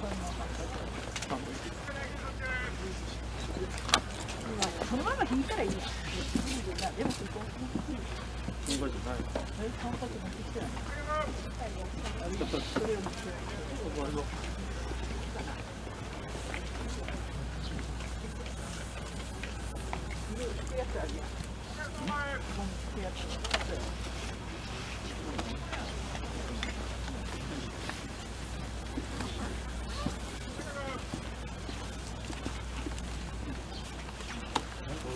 そのまま引いたらいいやでもそこそんぐらいじゃないそれ感覚持ってきてないそれを持ってやつあるやん。ここにつくやつ。こっちゃ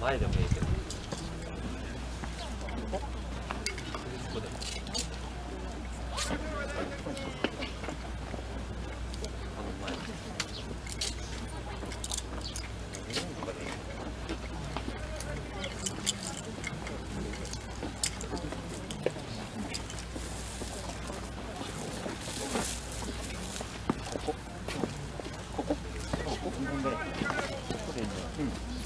前でもいいけどここでもあの前とかでいいここここここでいいんだようん。